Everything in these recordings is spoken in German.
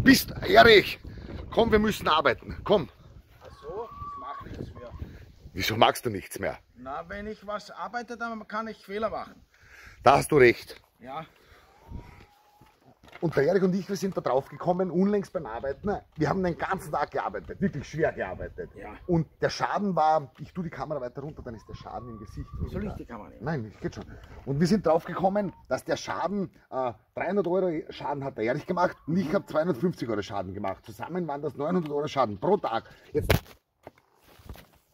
Wo bist du? Erich? Komm, wir müssen arbeiten. Komm. Ach so, ich mache nichts mehr. Wieso magst du nichts mehr? Na, wenn ich was arbeite, dann kann ich Fehler machen. Da hast du recht. Ja, Und der Erich und ich, wir sind da drauf gekommen, unlängst beim Arbeiten. Wir haben den ganzen Tag gearbeitet, wirklich schwer gearbeitet. Ja. Und der Schaden war, ich tue die Kamera weiter runter, dann ist der Schaden im Gesicht. soll ich die Kamera nehmen? Nein, geht schon. Und wir sind drauf gekommen, dass der Schaden, äh, 300 Euro Schaden hat der Erich gemacht und ich habe 250 Euro Schaden gemacht. Zusammen waren das 900 Euro Schaden pro Tag. Jetzt,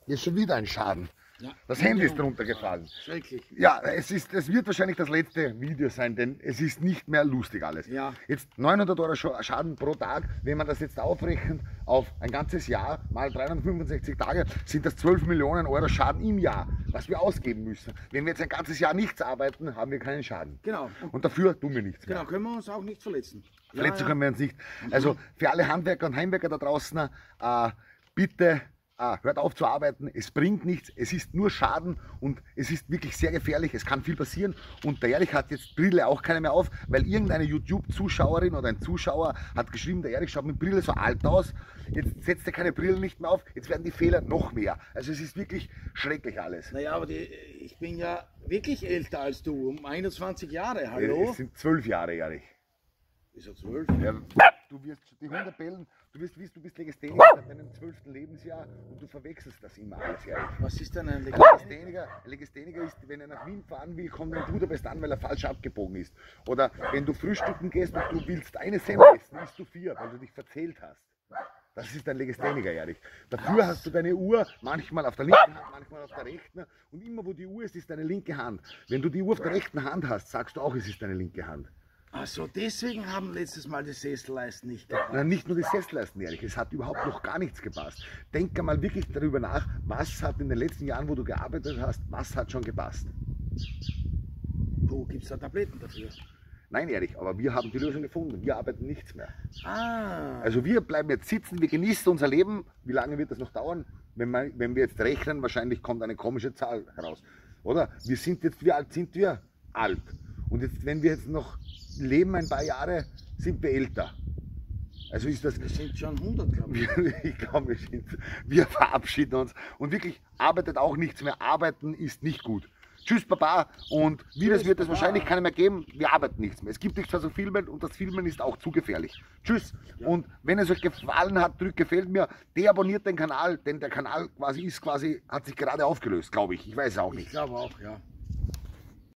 jetzt schon wieder ein Schaden. Ja. Das Handy ist drunter gefallen. Schrecklich. Ja, es, ist, es wird wahrscheinlich das letzte Video sein, denn es ist nicht mehr lustig alles. Ja. Jetzt 900 Euro Scha- Schaden pro Tag, wenn man das jetzt aufrechnet auf ein ganzes Jahr mal 365 Tage, sind das 12 Millionen Euro Schaden im Jahr, was wir ausgeben müssen. Wenn wir jetzt ein ganzes Jahr nichts arbeiten, haben wir keinen Schaden. Genau. Und dafür tun wir nichts mehr. Genau, können wir uns auch nicht verletzen. Verletzen ja. können wir uns nicht. Also für alle Handwerker und Heimwerker da draußen, äh, bitte äh, hört auf zu arbeiten. Es bringt nichts. Es ist nur Schaden und es ist wirklich sehr gefährlich. Es kann viel passieren. Und der Erich hat jetzt Brille auch keine mehr auf, weil irgendeine YouTube-Zuschauerin oder ein Zuschauer hat geschrieben, der Erich schaut mit Brille so alt aus. Jetzt setzt er keine Brille nicht mehr auf. Jetzt werden die Fehler noch mehr. Also es ist wirklich schrecklich alles. Naja, aber die, ich bin ja wirklich älter als du, um 21 Jahre. Hallo? Es sind zwölf Jahre, Erich. Ist er zwölf? Ja, du wirst die Hunde bellen, du wirst wissen, du bist Legastheniker seit deinem zwölften Lebensjahr und du verwechselst das immer alles, Erich. Was ist denn ein Ein Leg Legastheniker, ein Legastheniker ist, wenn er nach Wien fahren will, kommt er in Budapest an, weil er falsch abgebogen ist. Oder wenn du frühstücken gehst und du willst eine Semmel essen, isst du vier, weil du dich verzählt hast. Das ist ein Legastheniker, Erich. Dafür hast du deine Uhr manchmal auf der linken Hand, manchmal auf der rechten. Und immer wo die Uhr ist, ist deine linke Hand. Wenn du die Uhr auf der rechten Hand hast, sagst du auch, es ist deine linke Hand. Achso, deswegen haben letztes Mal die Sesselleisten nicht gepasst. Na, nicht nur die Sessleisten, ehrlich, es hat überhaupt noch gar nichts gepasst. Denk einmal wirklich darüber nach, was hat in den letzten Jahren, wo du gearbeitet hast, was hat schon gepasst. Wo gibt es da Tabletten dafür? Nein, ehrlich, aber wir haben die Lösung gefunden. Wir arbeiten nichts mehr. Ah, Also wir bleiben jetzt sitzen, wir genießen unser Leben. Wie lange wird das noch dauern? Wenn, man, wenn wir jetzt rechnen, wahrscheinlich kommt eine komische Zahl heraus. Oder? Wir sind jetzt, wie alt sind wir? Alt. Und jetzt, wenn wir jetzt noch leben ein paar Jahre, sind wir älter. Also ist das, wir sind schon 100, glaube ich. Wir, ich glaube, wir, sind- wir verabschieden uns. Und wirklich, arbeitet auch nichts mehr. Arbeiten ist nicht gut. Tschüss, Baba. Und Videos Tschüss, wird es wahrscheinlich keine mehr geben. Wir arbeiten nichts mehr. Es gibt nichts mehr zu filmen und das Filmen ist auch zu gefährlich. Tschüss. Und wenn es euch gefallen hat, drückt gefällt mir, deabonniert den Kanal, denn der Kanal quasi ist quasi, hat sich gerade aufgelöst, glaube ich. Ich weiß es auch Ich nicht. glaube auch, ja.